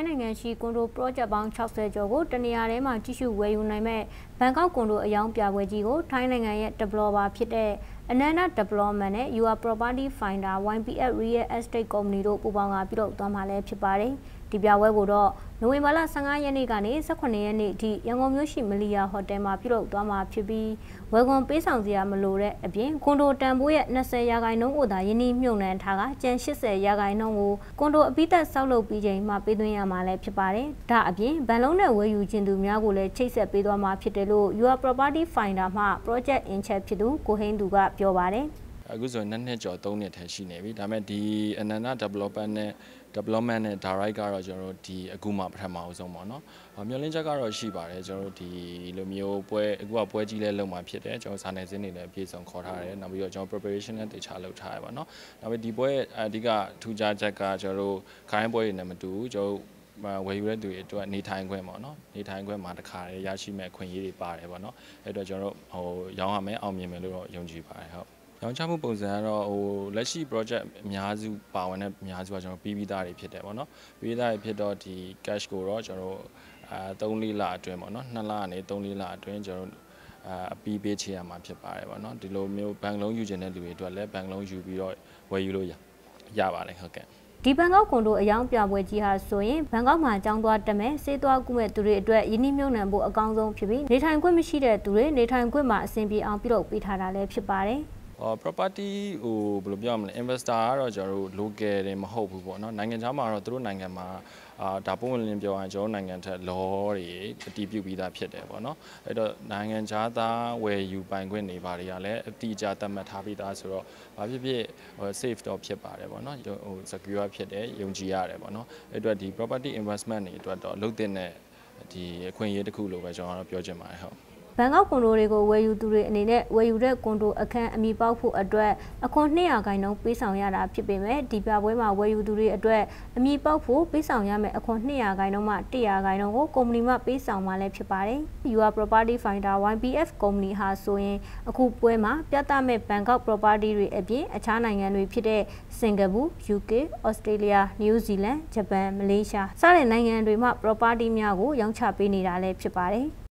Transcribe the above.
ထိုင်းနိုင်ငံရှိကွန်ဒို project ပေါင်း60ကျော်ကိုတနေရာထဲမှာကြီးစုဝယ်ယူနိုင်မဲ့ဘန်ကောက်ကွန်ဒိုအယောင်ပြပွဲကြီးကိုထိုင်းနိုင်ငံရဲ့ developer ဖြစ်တဲ့ Ananda Development နဲ့ UR Property Finder YPF Real Estate Company တို့ပူးပေါင်းကပြုလုပ်သွားမှာလည်းဖြစ်ပါတယ်။ဒီပြပွဲကိုတော့နိုဝင်ဘာလ15ရက်နေ့ကနေ18ရက်နေ့အထိရန်ကုန်မြို့ရှိမလီယာဟိုတယ်မှာပြုလုပ်သွားမှာဖြစ်ပြီးဝယ်ကွန်ပေးဆောင်စရာမလိုတဲ့အပြင်ကွန်ဒိုတန်ဖိုးရဲ့20ရာခိုင်နှုန်းကိုသာယင်းနှိမ့်မြုံနှံထားကကျန်80ရာခိုင်နှုန်းကိုကွန်ဒိုအပိသက်ဆောက်လုပ်ပြီးချိန်မှာပေးသွင်းရမှာလည်းဖြစ်ပါတယ်။ဒါအပြင်ဗန်လုံးနဲ့ဝယ်ယူခြင်းသူများကိုလည်းချိတ်ဆက်ပေးသွားမှာဖြစ်တယ်လို့ Your Property Finder မှ Project In Charge ဖြစ်သူကိုဟိန်းသူကပြောပါတယ်။အခုဆိုရင်နှစ်နှစ်ကျော်၃နှစ်ထဲရှိနေပြီဒါပေမဲ့ဒီ Ananda Developer နဲ့ development နဲ့ direct ကတော့ကျွန်တော်တို့ဒီအခုမှပထမအဆုံးပေါ့နော်။မျောလင်းချက်ကတော့ရှိပါတယ်ကျွန်တော်တို့ဒီလိုမျိုးပွဲအခုကပွဲကြီးလဲလုပ်မှာဖြစ်တယ်ကျွန်တော်စာနယ်ဇင်းတွေလည်းအပြည့်စုံခေါ်ထားတယ်နောက်ပြီးတော့ကျွန်တော် preparation နဲ့တေချာလုပ်ထားရပါတော့။နောက်ပြီးဒီပွဲအဓိကထူးခြားချက်ကကျွန်တော်တို့ခိုင်းပွဲတွေနဲ့မတူဘူးကျွန်တော် ဝယ်ယူတဲ့သူတွေအတွက်နေထိုင်ခွင့်ပေါ့နော်နေထိုင်ခွင့်မှာတခါရရရှိမဲ့ခွင့်ရေးတွေပါတယ်ပေါ့နော်အဲ့တော့ကျွန်တော်တို့ဟိုရောင်းရမယ်အောင်မြင်မယ်လို့တော့ယုံကြည်ပါတယ်ဟုတ်ရောင်းချမှုပုံစံကတော့ဟိုလက်ရှိ project အများစုပါဝင်တဲ့အများစုကကျွန်တော်ပြီးပြီးသားတွေဖြစ်တယ်ပေါ့နော်ပြီးသားတွေဖြစ်တော့ဒီ cash ကိုတော့ကျွန်တော်အာ3-4လအတွင်းပေါ့နော်2လကနေ3-4လအတွင်းကျွန်တော်အာအပီးပေးချေရမှာဖြစ်ပါတယ်ပေါ့နော်ဒီလိုမျိုးဘဏ်လုံးယူခြင်းတဲ့လူတွေအတွက်လည်းဘဏ်လုံးယူပြီးတော့ဝယ်ယူလို့ရရပါတယ်ဟုတ်ကဲ့ ဒီဘန်ကောက်ကွန်ဒိုအယောင်ပြပွဲကြီးဟာဆိုရင်ဘန်ကောက်မှာကျောင်းသွားတက်မဲ့စေးသွားကူမဲ့သူတွေအတွက်ယင်းနှိမ့်မြုံနှံဖို့အကောင်းဆုံးဖြစ်ပြီးနေထိုင်ခွင့်မရှိတဲ့သူတွေနေထိုင်ခွင့်မှာအဆင်ပြေအောင်ပြုလုပ်ပေးထားတာလည်းဖြစ်ပါတယ်။ဟော property ဟိုဘယ်လိုပြောရမလဲ investor ကတော့ကျွန်တော်တို့ local တွေမဟုတ်ဘူးပေါ့နော်နိုင်ငံခြားမှာတော့သူတို့နိုင်ငံမှာအာဒါပုံဝင်လင်းပြောရင်ကျွန်တော်နိုင်ငံထက် law တွေအတည်ပြုပြီးသားဖြစ်တယ်ပေါ့နော်အဲ့တော့နိုင်ငံခြားသားဝယ်ယူပိုင်ခွင့်တွေပါတွေကလည်းအတိအကျသတ်မှတ်ထားပြီးသားဆိုတော့ဘာဖြစ်ဖြစ် safe တော့ဖြစ်ပါတယ်ပေါ့နော်ဟို secure ဖြစ်တယ်ယုံကြည်ရတယ်ပေါ့နော်အဲ့အတွက်ဒီ property investment တွေအတွက်တော့လုပ်တဲ့ဒီအခွင့်အရေးတစ်ခုလို့ပဲကျွန်တော်ကတော့ပြောချင်ပါတယ်ဟုတ် ဘန်ကောက်ကွန်ဒိုတွေကိုဝယ်ယူသူတွေအနေနဲ့ဝယ်ယူတဲ့ကွန်ဒိုအခန်းအမိပေါက်ဖို့အတွက်အခွန်200ခိုင်နှုန်းပေးဆောင်ရတာဖြစ်ပေမဲ့ဒီပြပွဲမှာဝယ်ယူသူတွေအတွက်အမိပေါက်ဖို့ပေးဆောင်ရမယ့်အခွန်200ခိုင်နှုန်းမှ100ခိုင်နှုန်းကိုကုမ္ပဏီမှပေးဆောင်မှလည်းဖြစ်ပါတယ်။ UR Property Finder YPF ကုမ္ပဏီဟာဆိုရင်အခုပွဲမှာပြသမဲ့ဘန်ကောက် property တွေအပြင်အခြားနိုင်ငံတွေဖြစ်တဲ့စင်ကာပူ UK Australia New Zealand ဂျပန်မလေးရှားစတဲ့နိုင်ငံတွေမှ property များကိုရောင်းချပေးနေတာလည်းဖြစ်ပါတယ်။